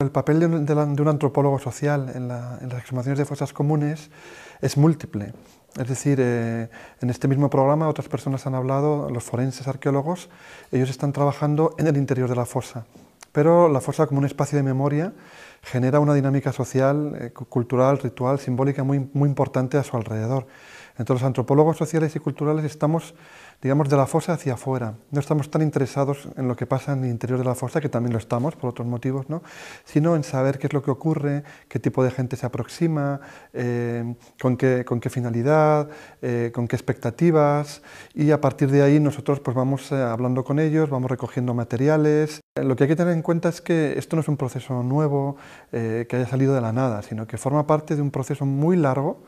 El papel de un, antropólogo social en, las exhumaciones de fosas comunes es múltiple. Es decir, eh, en este mismo programa otras personas han hablado, los forenses arqueólogos, ellos están trabajando en el interior de la fosa, pero la fosa como un espacio de memoria genera una dinámica social, eh, cultural, ritual, simbólica muy, muy importante a su alrededor. Entonces los antropólogos sociales y culturales estamos digamos, de la fosa hacia afuera. No estamos tan interesados en lo que pasa en el interior de la fosa, que también lo estamos por otros motivos, ¿no? sino en saber qué es lo que ocurre, qué tipo de gente se aproxima, eh, con, qué, con, qué, finalidad, eh, con qué expectativas, y a partir de ahí nosotros pues, vamos eh, hablando con ellos, vamos recogiendo materiales. Lo que hay que tener en cuenta es que esto no es un proceso nuevo que haya salido de la nada, sino que forma parte de un proceso muy largo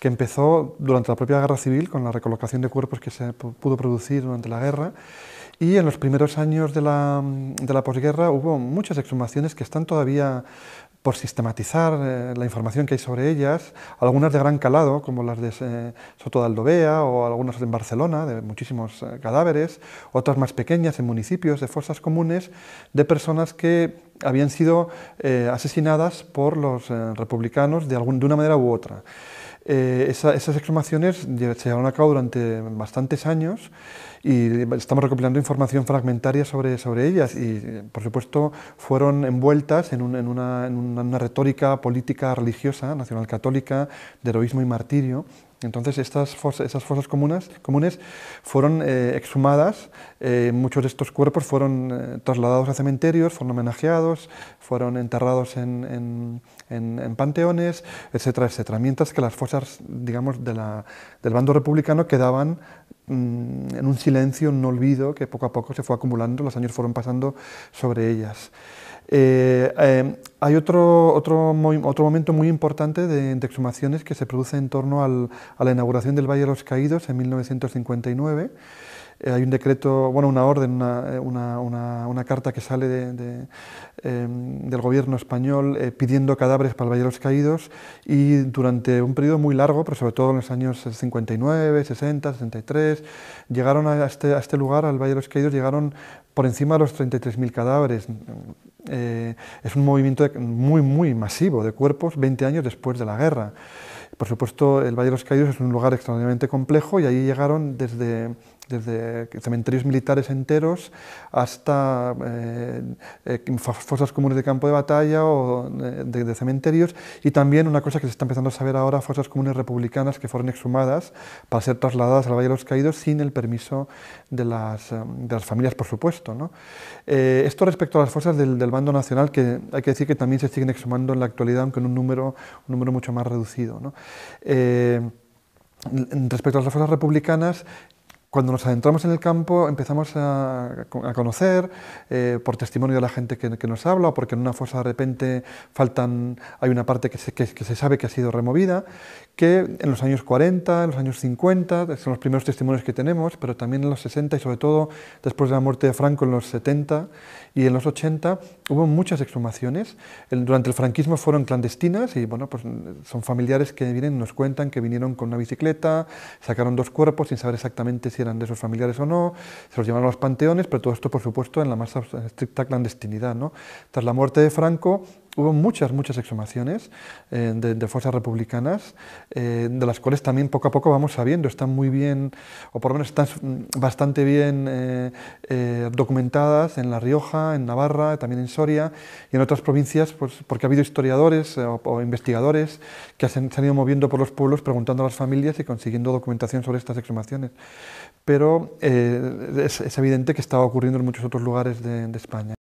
que empezó durante la propia guerra civil, con la recolocación de cuerpos que se pudo producir durante la guerra, y en los primeros años de la, de la posguerra hubo muchas exhumaciones que están todavía por sistematizar eh, la información que hay sobre ellas, algunas de gran calado, como las de eh, Soto de Aldovea o algunas en Barcelona, de muchísimos eh, cadáveres, otras más pequeñas en municipios, de fosas comunes, de personas que habían sido asesinadas por los republicanos de, algún, de una manera u otra. Eh, esas exhumaciones se llevaron a cabo durante bastantes años y estamos recopilando información fragmentaria sobre, sobre ellas. Y, por supuesto, fueron envueltas en, una, en una retórica política religiosa, nacional católica, de heroísmo y martirio, entonces estas esas fosas comunes, fueron eh, exhumadas, eh, muchos de estos cuerpos fueron eh, trasladados a cementerios, fueron homenajeados, fueron enterrados en, panteones, etcétera, etcétera. Mientras que las fosas, digamos, del bando republicano quedaban mm, en un silencio, en un olvido que poco a poco se fue acumulando, los años fueron pasando sobre ellas. Eh, eh, hay otro, otro, otro, momento muy importante de, exhumaciones que se produce en torno a la inauguración del Valle de los Caídos en 1959. Eh, hay un decreto, bueno, una orden, una, una, carta que sale em, del gobierno español pidiendo cadáveres para el Valle de los Caídos y durante un periodo muy largo, pero sobre todo en los años 59, 60, 63, llegaron a este, a este lugar, al Valle de los Caídos, llegaron por encima de los 33.000 cadáveres. Eh, es un movimiento muy, muy masivo de cuerpos 20 años después de la guerra. Por supuesto, el Valle de los Caídos es un lugar extraordinariamente complejo y ahí llegaron desde desde cementerios militares enteros hasta eh, eh, fosas comunes de campo de batalla o de, cementerios y también una cosa que se está empezando a saber ahora, fosas comunes republicanas que fueron exhumadas para ser trasladadas al Valle de los Caídos sin el permiso de las, eh, familias, por supuesto. ¿no? esto respecto a las fosas del, bando nacional, que hay que decir que también se siguen exhumando en la actualidad, aunque en un número, un número mucho más reducido. ¿no? respecto a las fosas republicanas, cuando nos adentramos en el campo empezamos a, conocer, eh, por testimonio de la gente que, nos habla, o porque en una fosa de repente faltan, hay una parte que se, que, se, sabe que ha sido removida, que en los años 40, en los años 50, son los primeros testimonios que tenemos, pero también en los 60 y sobre todo después de la muerte de Franco en los 70 y en los 80, hubo muchas exhumaciones. durante el franquismo fueron clandestinas y bueno, pues son familiares que vienen, nos cuentan que vinieron con una bicicleta, sacaron dos cuerpos sin saber exactamente si eran de sus familiares o no, se los llevaron a los panteones, pero todo esto, por supuesto, en la más estricta clandestinidad. ¿no? Tras la muerte de Franco, hubo muchas, muchas exhumaciones eh, de, fosas republicanas, eh, de las cuales también poco a poco vamos sabiendo, están muy bien, o por lo menos están bastante bien eh, documentadas en La Rioja, en Navarra, también en Soria y en otras provincias, pues, porque ha habido historiadores o, investigadores que se han, ido moviendo por los pueblos preguntando a las familias y consiguiendo documentación sobre estas exhumaciones. Pero es, evidente que estaba ocurriendo en muchos otros lugares de España.